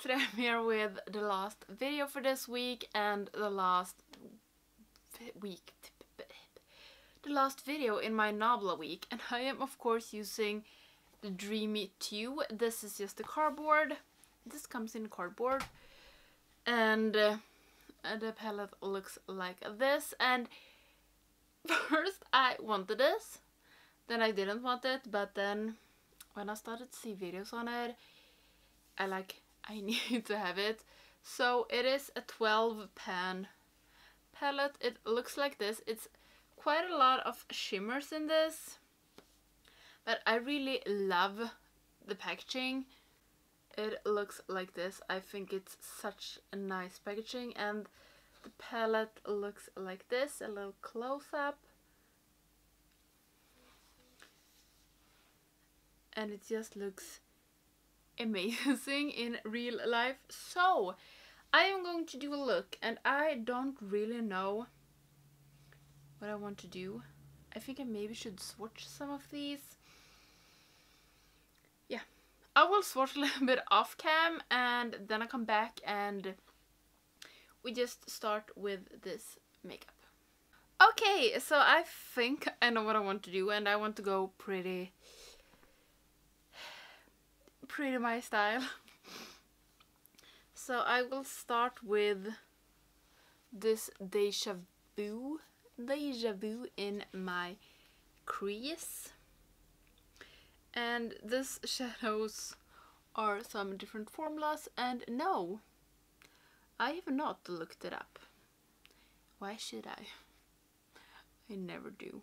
Today I'm here with the last video for this week and the last week the last video in my Nabla week and I am of course using the Dreamy 2. This is just the cardboard. This comes in cardboard and uh, the palette looks like this and first I wanted this then I didn't want it but then when I started to see videos on it I like I need to have it. So it is a 12 pan palette. It looks like this. It's quite a lot of shimmers in this. But I really love the packaging. It looks like this. I think it's such a nice packaging and the palette looks like this. A little close-up. And it just looks amazing in real life. So, I am going to do a look and I don't really know what I want to do. I think I maybe should swatch some of these. Yeah, I will swatch a little bit off cam and then I come back and we just start with this makeup. Okay, so I think I know what I want to do and I want to go pretty pretty my style. so I will start with this Deja Vu, Deja Vu in my crease. And this shadows are some different formulas and no, I have not looked it up. Why should I? I never do.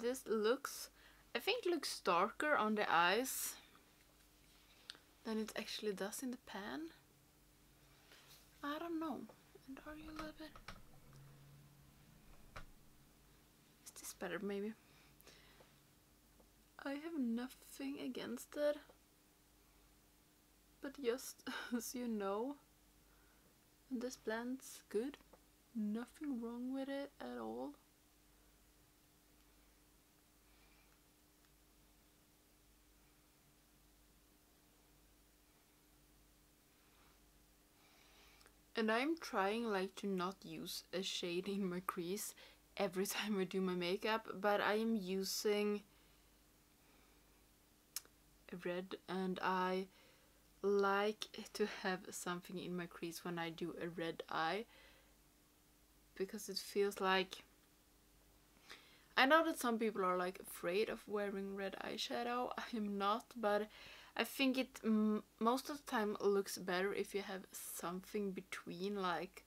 This looks I think looks darker on the eyes than it actually does in the pan. I don't know. And are you a little bit is this better maybe? I have nothing against it. But just as you know this blends good. Nothing wrong with it at all And I'm trying like to not use a shade in my crease every time I do my makeup, but I am using red and I like to have something in my crease when I do a red eye because it feels like I know that some people are like afraid of wearing red eyeshadow. I am not, but I think it most of the time looks better if you have something between like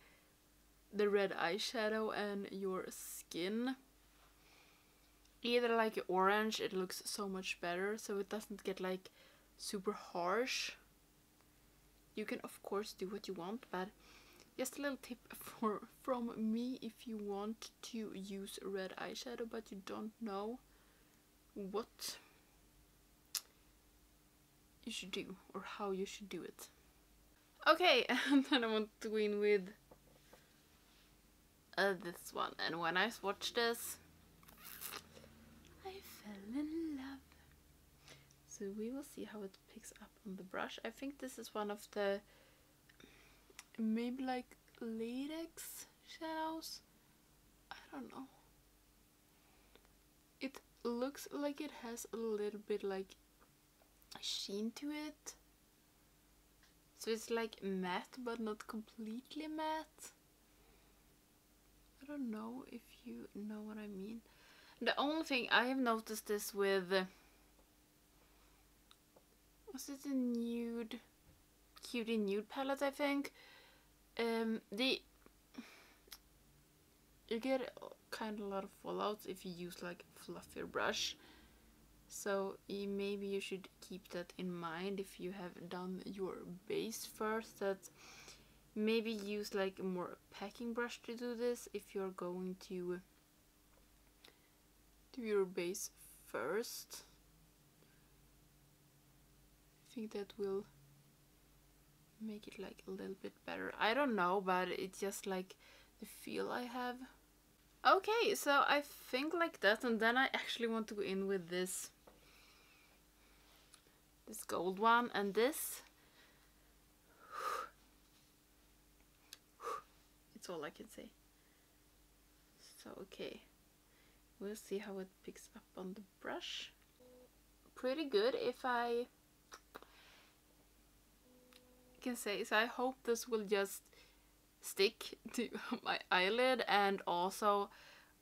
the red eyeshadow and your skin. Either like orange, it looks so much better so it doesn't get like super harsh. You can of course do what you want but just a little tip for from me if you want to use red eyeshadow but you don't know what you should do or how you should do it. Okay, and then I want to go in with uh, this one. And when I watched this, I fell in love. So we will see how it picks up on the brush. I think this is one of the maybe like latex shadows. I don't know. It looks like it has a little bit like sheen to it. So it's like matte but not completely matte. I don't know if you know what I mean. The only thing I have noticed this with was it a nude cutie nude palette I think um the you get kind of a lot of fallouts if you use like fluffier brush so maybe you should keep that in mind if you have done your base first that maybe use like a more packing brush to do this if you're going to do your base first. I think that will make it like a little bit better. I don't know but it's just like the feel I have. Okay so I think like that and then I actually want to go in with this this gold one and this. It's all I can say. So okay. We'll see how it picks up on the brush. Pretty good if I can say so I hope this will just stick to my eyelid and also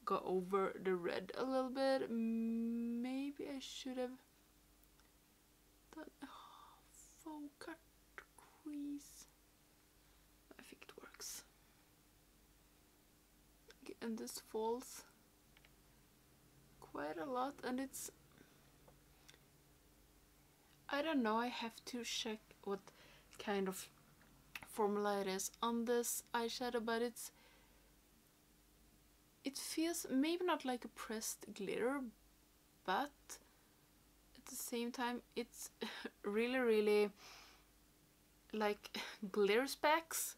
go over the red a little bit. Maybe I should have done a faux cut crease. I think it works. And this falls quite a lot and it's I don't know I have to check what kind of formula it is on this eyeshadow but it's it feels maybe not like a pressed glitter but at the same time it's really really like glitter specs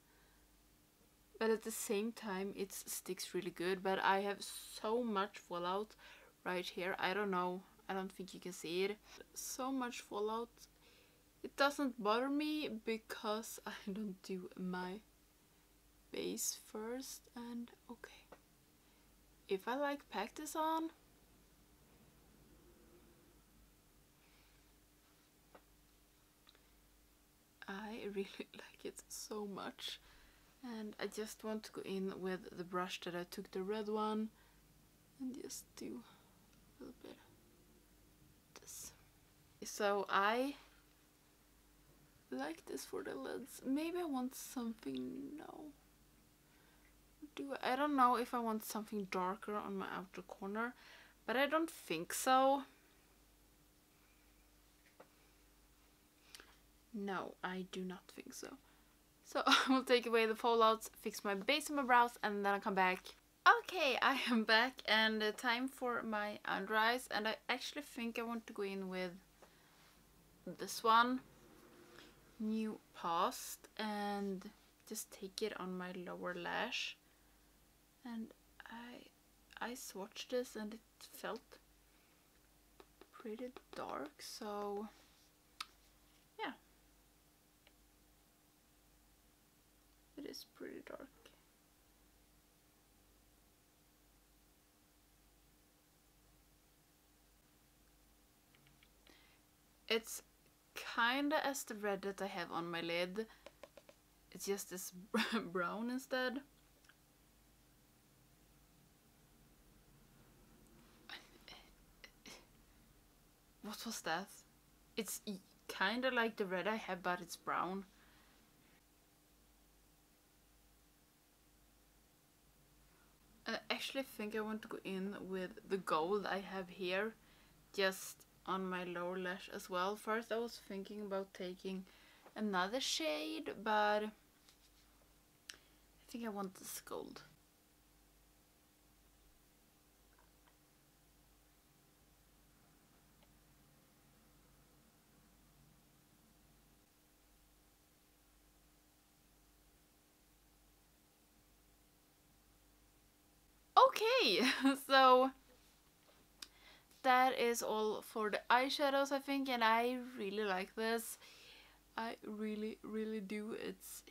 but at the same time it sticks really good. But I have so much fallout right here. I don't know. I don't think you can see it. So much fallout. It doesn't bother me because I don't do my base first. And okay. If I like pack this on I really like it so much. And I just want to go in with the brush that I took the red one and just do a little bit this. So I like this for the lids. Maybe I want something no. Do I don't know if I want something darker on my outer corner but I don't think so no I do not think so so I will take away the fallouts, fix my base on my brows, and then I'll come back. Okay, I am back and uh, time for my under eyes. And I actually think I want to go in with this one, New Past, and just take it on my lower lash. And I, I swatched this and it felt pretty dark, so It is pretty dark. It's kinda as the red that I have on my lid. It's just this brown instead. What was that? It's kinda like the red I have, but it's brown. I actually think I want to go in with the gold I have here just on my lower lash as well. First I was thinking about taking another shade but I think I want this gold. Okay, so that is all for the eyeshadows I think and I really like this. I really really do. It's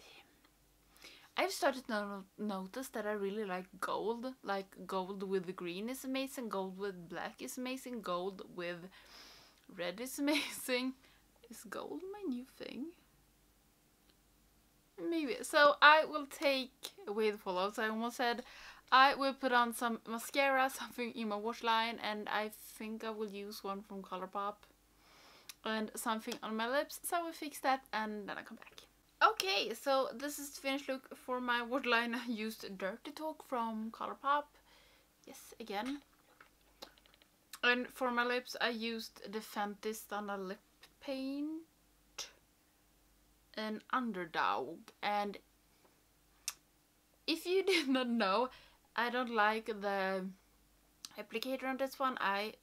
I've started to notice that I really like gold. Like gold with green is amazing, gold with black is amazing, gold with red is amazing. Is gold my new thing? Maybe. So I will take away the fallouts. I almost said I will put on some mascara, something in my waterline, and I think I will use one from Colourpop. And something on my lips, so I will fix that and then I come back. Okay, so this is the finished look for my waterline. I used Dirty Talk from Colourpop. Yes, again. And for my lips I used the Fenty Stunna Lip Paint an Underdawg. And if you did not know, I don't like the applicator on this one. I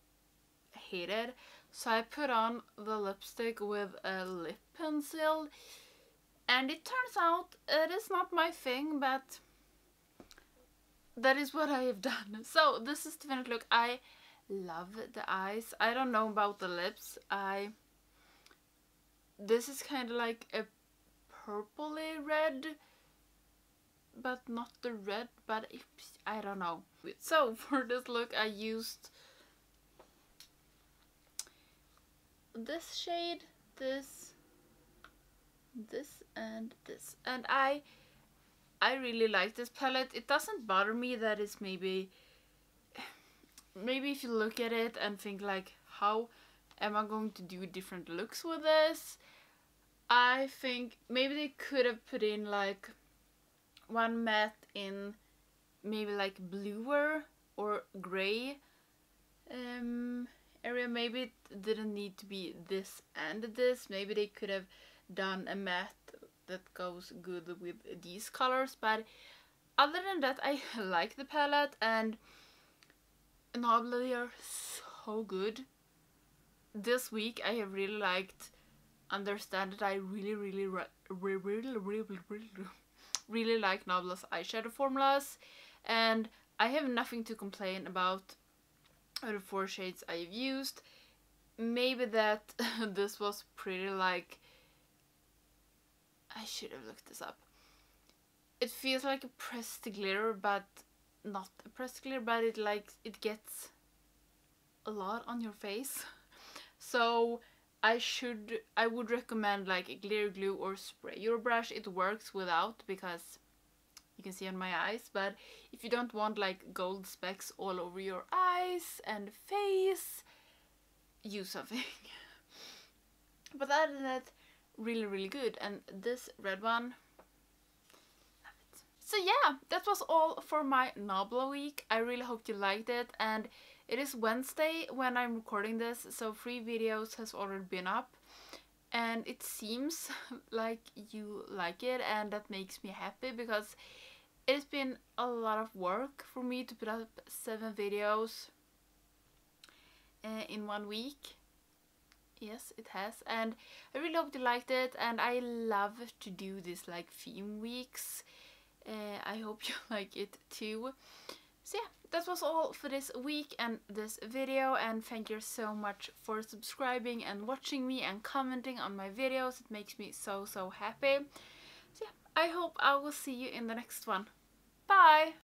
hate it. So I put on the lipstick with a lip pencil. And it turns out it is not my thing, but that is what I have done. So this is the finished look. I love the eyes. I don't know about the lips. I this is kind of like a purpley red but not the red but I don't know. So for this look I used this shade this this and this. And I I really like this palette. It doesn't bother me that it's maybe maybe if you look at it and think like how am I going to do different looks with this? I think maybe they could have put in like one matte in maybe like bluer or gray um, area. Maybe it didn't need to be this and this. Maybe they could have done a matte that goes good with these colors. But other than that, I like the palette and Nabla, they are so good. This week I have really liked understand that I really, really, really, really, really, really, really like Nabla's eyeshadow formulas, and I have nothing to complain about the four shades I've used. Maybe that this was pretty like. I should have looked this up. It feels like a pressed glitter, but not a pressed glitter, but it like it gets a lot on your face. So I should I would recommend like a glitter glue or spray your brush. It works without because you can see on my eyes but if you don't want like gold specks all over your eyes and face use something. but other than that really really good and this red one so yeah, that was all for my Nabla week. I really hope you liked it and it is Wednesday when I'm recording this, so three videos has already been up. And it seems like you like it and that makes me happy because it's been a lot of work for me to put up seven videos uh, in one week. Yes, it has. And I really hope you liked it and I love to do this like theme weeks. Uh, I hope you like it too. So yeah, that was all for this week and this video and thank you so much for subscribing and watching me and commenting on my videos. It makes me so so happy. So yeah, I hope I will see you in the next one. Bye!